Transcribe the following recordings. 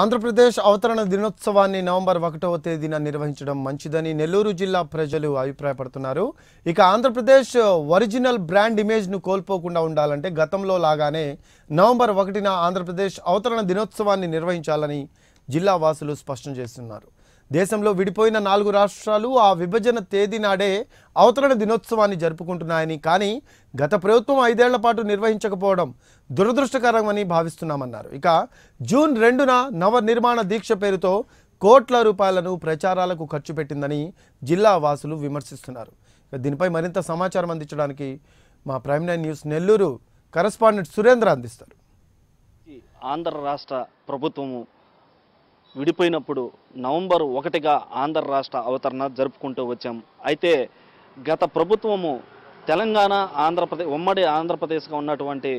ఆంధ్రప్రదేశ్ అవతరణ దినోత్సవాన్ని నవంబర్ ఒకటవ తేదీన నిర్వహించడం మంచిదని నెల్లూరు జిల్లా ప్రజలు అభిప్రాయపడుతున్నారు. ఇక ఆంధ్రప్రదేశ్ ఒరిజినల్ బ్రాండ్ ఇమేజ్ను కోల్పోకుండా ఉండాలంటే గతంలో లాగానే నవంబర్ ఒకటిన ఆంధ్రప్రదేశ్ అవతరణ దినోత్సవాన్ని నిర్వహించాలని జిల్లా వాసులు స్పష్టం చేస్తున్నారు. దేశంలో విడిపోయిన నాలుగు రాష్ట్రాలు ఆ విభజన తేదీ నాడే అవతరణ దినోత్సవాన్ని జరుపుకుంటున్నాయని కానీ గత ప్రభుత్వం ఐదేళ్ళ పాటు నిర్వహించకపోవడం దురదృష్టకరమని భావిస్తున్నామన్నారు. ఇక జూన్ రెండున నవ నిర్మాణ దీక్ష పేరుతో కోట్ల రూపాయలను ప్రచారాలకు ఖర్చు పెట్టిందని జిల్లా వాసులు విమర్శిస్తున్నారు. ఇక దీనిపై మరింత సమాచారం అందించడానికి మా Prime Nine News Nellore correspondent Surendra అందిస్తారు. ఆంధ్ర రాష్ట్ర ప్రభుత్వము విడిపోయినప్పుడు నవంబర్ ఒకటిగా ఆంధ్ర రాష్ట్ర అవతరణ జరుపుకుంటూ వచ్చాం. అయితే గత ప్రభుత్వము తెలంగాణ ఆంధ్రప్రదేశ్ ఉమ్మడి ఆంధ్రప్రదేశ్గా ఉన్నటువంటి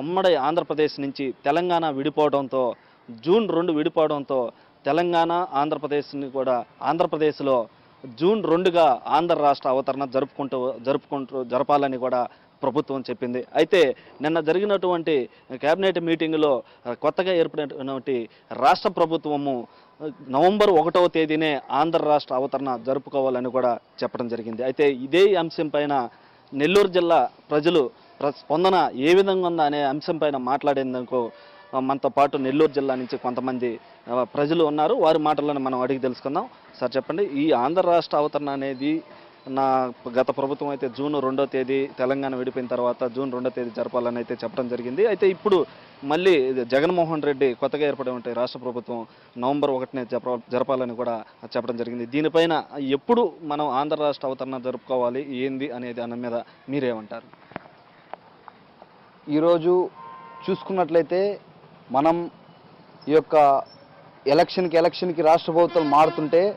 ఉమ్మడి ఆంధ్రప్రదేశ్ నుంచి తెలంగాణ విడిపోవడంతో జూన్ రెండు విడిపోవడంతో తెలంగాణ ఆంధ్రప్రదేశ్ని కూడా ఆంధ్రప్రదేశ్లో జూన్ రెండుగా ఆంధ్ర రాష్ట్ర అవతరణ జరుపుకుంటూ జరుపుకుంటూ జరపాలని కూడా ప్రభుత్వం చెప్పింది. అయితే నిన్న జరిగినటువంటి కేబినెట్ మీటింగ్లో కొత్తగా ఏర్పడినటువంటి రాష్ట్ర ప్రభుత్వము నవంబర్ ఒకటవ తేదీనే ఆంధ్ర రాష్ట్ర అవతరణ జరుపుకోవాలని కూడా చెప్పడం జరిగింది. అయితే ఇదే అంశం పైన నెల్లూరు జిల్లా ప్రజలు ప్ర- స్పందన ఏ విధంగా ఉందా అనే అంశం పైన మాట్లాడేందుకు మనతో పాటు నెల్లూరు జిల్లా నుంచి కొంతమంది ప్రజలు ఉన్నారు. వారి మాటలను మనం అడిగి తెలుసుకుందాం. సార్ చెప్పండి. ఈ ఆంధ్ర రాష్ట్ర అవతరణ అనేది నా గత ప్రభుత్వం అయితే జూన్ రెండో తేదీ తెలంగాణ విడిపోయిన తర్వాత జూన్ రెండో తేదీ జరపాలని అయితే చెప్పడం జరిగింది. అయితే ఇప్పుడు మళ్ళీ జగన్మోహన్ రెడ్డి కొత్తగా ఏర్పడిన రాష్ట్ర ప్రభుత్వం నవంబర్ ఒకటినే జరప జరపాలని కూడా చెప్పడం జరిగింది. దీనిపైన ఎప్పుడు మనం ఆంధ్ర రాష్ట్ర అవతరణ జరుపుకోవాలి ఏంది అనేది దాని మీద మీరేమంటారు? ఈరోజు చూసుకున్నట్లయితే మనం ఈ యొక్క ఎలక్షన్కి ఎలక్షన్కి రాష్ట్ర ప్రభుత్వం మారుతుంటే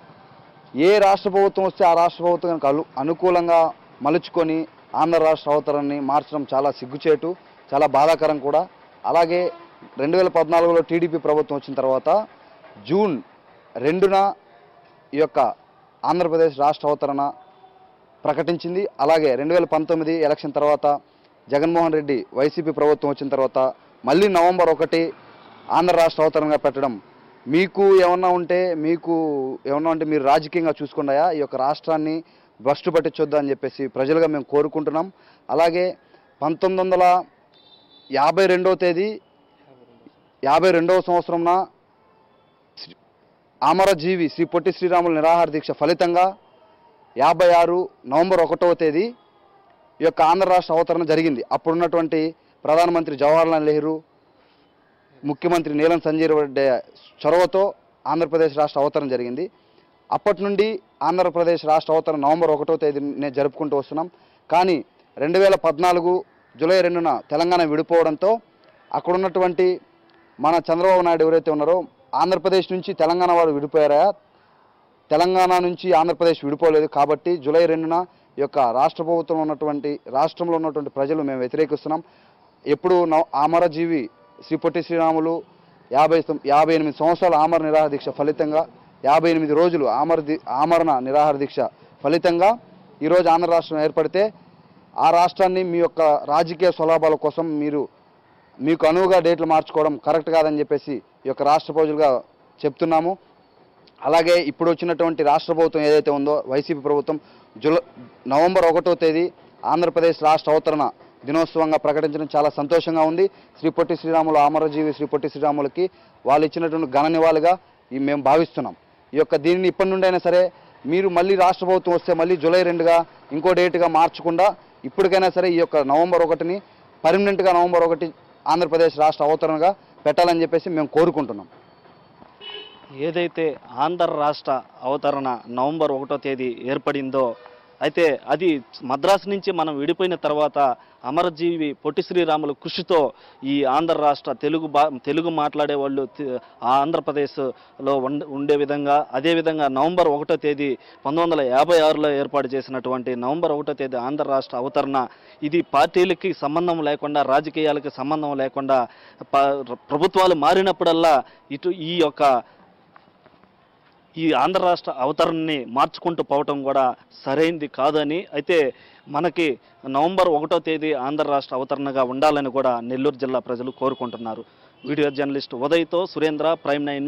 ఏ రాష్ట్ర ప్రభుత్వం వస్తే ఆ రాష్ట్ర ప్రభుత్వం కనుక అనుకూలంగా మలుచుకొని ఆంధ్ర రాష్ట్ర అవతరాన్ని మార్చడం చాలా సిగ్గుచేటు చాలా బాధాకరం కూడా. అలాగే రెండు వేల పద్నాలుగులో టీడీపీ ప్రభుత్వం వచ్చిన తర్వాత జూన్ రెండున ఈ యొక్క ఆంధ్రప్రదేశ్ రాష్ట్ర అవతరణ ప్రకటించింది. అలాగే రెండు వేల పంతొమ్మిది ఎలక్షన్ తర్వాత జగన్మోహన్ రెడ్డి వైసీపీ ప్రభుత్వం వచ్చిన తర్వాత మళ్ళీ నవంబర్ ఒకటి ఆంధ్ర రాష్ట్ర అవతరణగా పెట్టడం మీకు ఏమన్నా ఉంటే మీకు ఏమన్నా ఉంటే మీరు రాజకీయంగా చూసుకున్నాయా ఈ యొక్క రాష్ట్రాన్ని భ్రష్టు పట్టించొద్దు అని చెప్పేసి ప్రజలుగా మేము కోరుకుంటున్నాం. అలాగే పంతొమ్మిది వందల యాభై రెండవ తేదీ యాభై రెండవ సంవత్సరంన అమరజీవి శ్రీ పొట్టి శ్రీరాములు నిరాహార దీక్ష ఫలితంగా యాభై ఆరు నవంబర్ ఒకటవ తేదీ ఈ యొక్క ఆంధ్ర రాష్ట్ర అవతరణ జరిగింది. అప్పుడున్నటువంటి ప్రధానమంత్రి జవహర్లాల్ నెహ్రూ ముఖ్యమంత్రి నీలం సంజీవ్ రెడ్డి చొరవతో ఆంధ్రప్రదేశ్ రాష్ట్ర అవతరణ జరిగింది. అప్పటి నుండి ఆంధ్రప్రదేశ్ రాష్ట్ర అవతరణ నవంబర్ ఒకటో తేదీనే జరుపుకుంటూ వస్తున్నాం. కానీ రెండు వేల పద్నాలుగు జూలై రెండున తెలంగాణ విడిపోవడంతో అక్కడ ఉన్నటువంటి మన చంద్రబాబు నాయుడు ఎవరైతే ఉన్నారో ఆంధ్రప్రదేశ్ నుంచి తెలంగాణ వారు విడిపోయారా? తెలంగాణ నుంచి ఆంధ్రప్రదేశ్ విడిపోలేదు కాబట్టి జూలై రెండున ఈ యొక్క రాష్ట్ర ప్రభుత్వం ఉన్నటువంటి రాష్ట్రంలో ఉన్నటువంటి ప్రజలు మేము వ్యతిరేకిస్తున్నాం. ఎప్పుడు నవ- అమరజీవి శ్రీ పొట్టి శ్రీరాములు యాభై సం- యాభై ఎనిమిది సంవత్సరాల ఆమర నిరాహార దీక్ష ఫలితంగా యాభై ఎనిమిది రోజులు ఆమర ఆమరణ నిరాహార దీక్ష ఫలితంగా ఈరోజు ఆంధ్ర రాష్ట్రం ఏర్పడితే ఆ రాష్ట్రాన్ని మీ యొక్క రాజకీయ స్వలాభాల కోసం మీరు మీకు అనువుగా డేట్లు మార్చుకోవడం కరెక్ట్ కాదని చెప్పేసి ఈ యొక్క రాష్ట్ర ప్రజలుగా చెప్తున్నాము. అలాగే ఇప్పుడు వచ్చినటువంటి రాష్ట్ర ప్రభుత్వం ఏదైతే ఉందో వైసీపీ ప్రభుత్వం జుల నవంబర్ ఒకటో తేదీ ఆంధ్రప్రదేశ్ రాష్ట్ర అవతరణ దినోత్సవంగా ప్రకటించడం చాలా సంతోషంగా ఉంది. శ్రీ పొట్టి శ్రీరాములు అమరజీవి శ్రీ పొట్టి శ్రీరాములకి వాళ్ళు ఇచ్చినటువంటి ఘన నివాళిగా మేము భావిస్తున్నాం. ఈ యొక్క దీనిని ఇప్పటి నుండి అయినా సరే మీరు మళ్ళీ రాష్ట్ర ప్రభుత్వం వస్తే మళ్ళీ జూలై రెండుగా ఇంకో డేట్గా మార్చకుండా ఇప్పటికైనా సరే ఈ యొక్క నవంబర్ ఒకటిని పర్మనెంట్గా నవంబర్ ఒకటి ఆంధ్రప్రదేశ్ రాష్ట్ర అవతరణగా పెట్టాలని చెప్పేసి మేము కోరుకుంటున్నాం. ఏదైతే ఆంధ్ర రాష్ట్ర అవతరణ నవంబర్ ఒకటో తేదీ ఏర్పడిందో అయితే అది మద్రాసు నుంచి మనం విడిపోయిన తర్వాత అమరజీవి పొట్టి శ్రీరాములు కృషితో ఈ ఆంధ్ర రాష్ట్ర తెలుగు బా తెలుగు మాట్లాడే వాళ్ళు ఆ ఆంధ్రప్రదేశ్లో ఉండ- ఉండే విధంగా అదేవిధంగా నవంబర్ ఒకటో తేదీ పంతొమ్మిది వందల యాభై ఆరులో ఏర్పాటు చేసినటువంటి నవంబర్ ఒకటో తేదీ ఆంధ్ర రాష్ట్ర అవతరణ ఇది పార్టీలకి సంబంధం లేకుండా రాజకీయాలకి సంబంధం లేకుండా ప- ప్రభుత్వాలు మారినప్పుడల్లా ఇటు ఈ యొక్క ఈ ఆంధ్ర రాష్ట్ర అవతరణని మార్చుకుంటూ పోవటం కూడా సరైంది కాదని అయితే మనకి నవంబర్ ఒకటో తేదీ ఆంధ్ర రాష్ట్ర అవతరణగా ఉండాలని కూడా నెల్లూరు జిల్లా ప్రజలు కోరుకుంటున్నారు. వీడియో జర్నలిస్ట్ ఉదయ్తో సురేంద్ర ప్రైమ్ నైన్